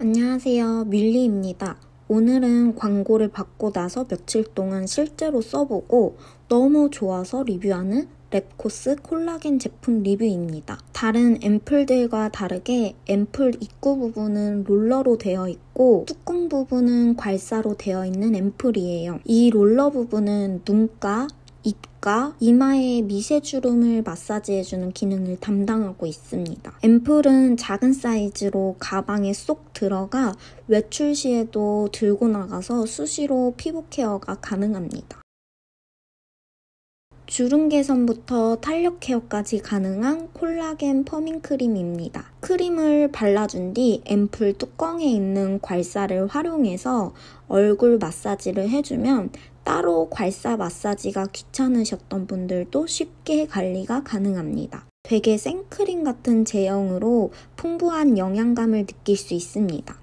안녕하세요. 밀리입니다. 오늘은 광고를 받고 나서 며칠 동안 실제로 써보고 너무 좋아서 리뷰하는 랩코스 콜라겐 제품 리뷰입니다. 다른 앰플들과 다르게 앰플 입구 부분은 롤러로 되어 있고 뚜껑 부분은 괄사로 되어 있는 앰플이에요. 이 롤러 부분은 눈가, 입가 이마의 미세주름을 마사지해주는 기능을 담당하고 있습니다. 앰플은 작은 사이즈로 가방에 쏙 들어가 외출 시에도 들고 나가서 수시로 피부 케어가 가능합니다. 주름 개선부터 탄력 케어까지 가능한 콜라겐 퍼밍 크림입니다. 크림을 발라준 뒤 앰플 뚜껑에 있는 괄사를 활용해서 얼굴 마사지를 해주면 따로 괄사 마사지가 귀찮으셨던 분들도 쉽게 관리가 가능합니다. 되게 생크림 같은 제형으로 풍부한 영양감을 느낄 수 있습니다.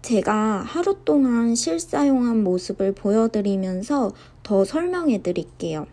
제가 하루 동안 실사용한 모습을 보여드리면서 더 설명해 드릴게요.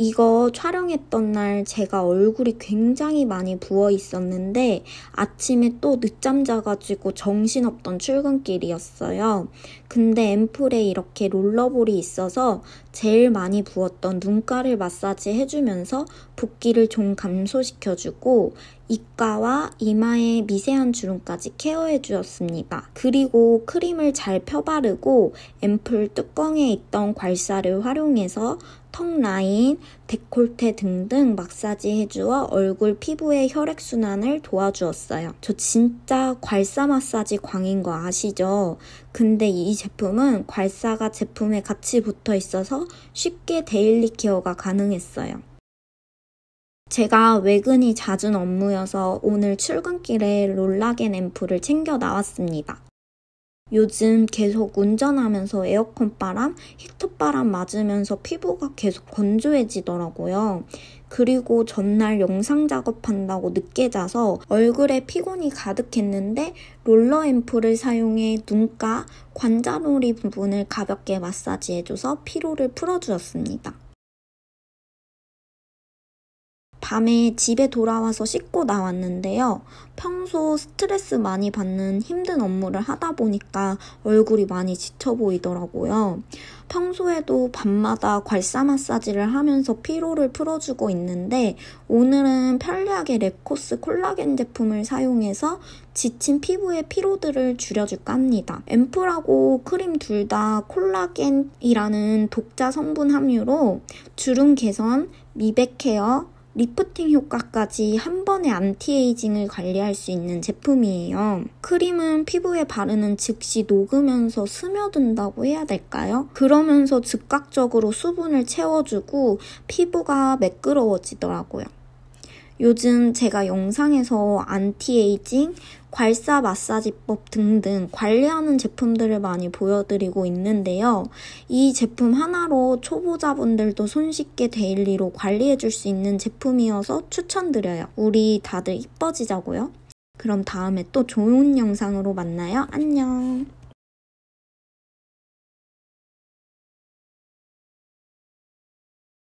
이거 촬영했던 날 제가 얼굴이 굉장히 많이 부어 있었는데 아침에 또 늦잠 자가지고 정신없던 출근길이었어요. 근데 앰플에 이렇게 롤러볼이 있어서 제일 많이 부었던 눈가를 마사지 해주면서 붓기를 좀 감소시켜주고 입가와 이마의 미세한 주름까지 케어해 주었습니다. 그리고 크림을 잘 펴바르고 앰플 뚜껑에 있던 괄사를 활용해서 턱 라인, 데콜테 등등 마사지 해주어 얼굴 피부의 혈액순환을 도와주었어요. 저 진짜 괄사 마사지 광인 거 아시죠? 근데 이 제품은 괄사가 제품에 같이 붙어 있어서 쉽게 daily care가 가능했어요. 제가 외근이 잦은 업무여서 오늘 출근길에 롤라겐 앰플을 챙겨 나왔습니다. 요즘 계속 운전하면서 에어컨 바람, 히터 바람 맞으면서 피부가 계속 건조해지더라고요. 그리고 전날 영상 작업한다고 늦게 자서 얼굴에 피곤이 가득했는데 롤러 앰플을 사용해 눈가, 관자놀이 부분을 가볍게 마사지해줘서 피로를 풀어주었습니다. 밤에 집에 돌아와서 씻고 나왔는데요. 평소 스트레스 많이 받는 힘든 업무를 하다 보니까 얼굴이 많이 지쳐 보이더라고요. 평소에도 밤마다 괄사 마사지를 하면서 피로를 풀어주고 있는데 오늘은 편리하게 랩코스 콜라겐 제품을 사용해서 지친 피부의 피로들을 줄여줄까 합니다. 앰플하고 크림 둘 다 콜라겐이라는 독자 성분 함유로 주름 개선, 미백 care, 리프팅 효과까지 한 번에 안티에이징을 관리할 수 있는 제품이에요. 크림은 피부에 바르는 즉시 녹으면서 스며든다고 해야 될까요? 그러면서 즉각적으로 수분을 채워주고 피부가 매끄러워지더라고요. 요즘 제가 영상에서 안티에이징, 괄사 마사지법 등등 관리하는 제품들을 많이 보여드리고 있는데요. 이 제품 하나로 초보자분들도 손쉽게 daily로 관리해줄 수 있는 제품이어서 추천드려요. 우리 다들 이뻐지자고요. 그럼 다음에 또 좋은 영상으로 만나요. 안녕.